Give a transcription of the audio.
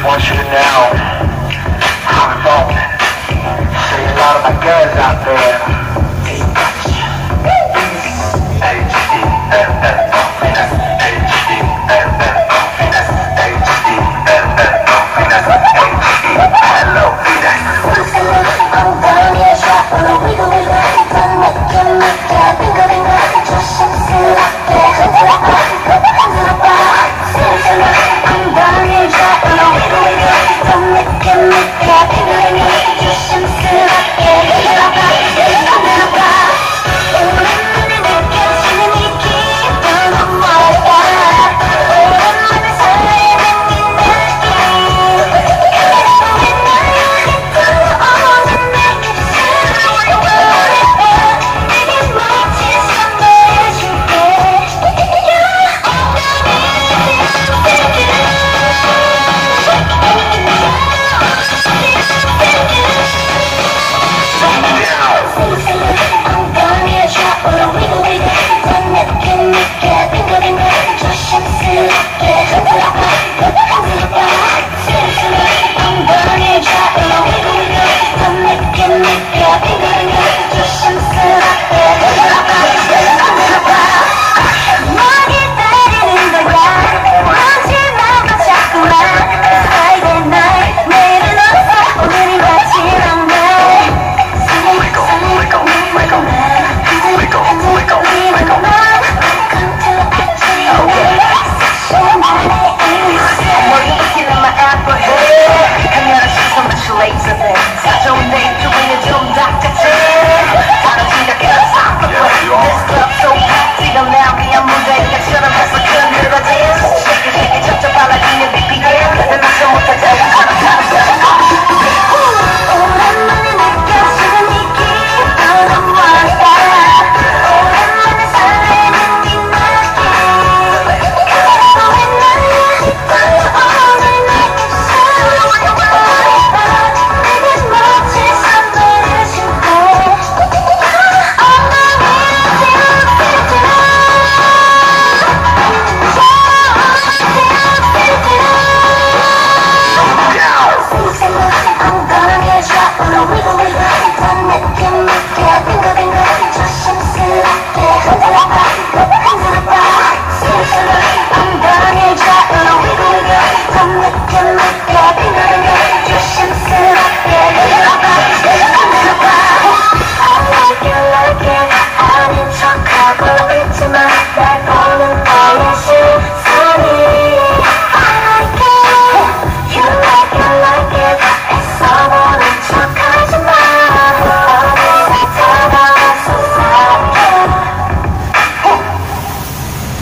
just want you to know I'm involved. See a lot of my guys out there.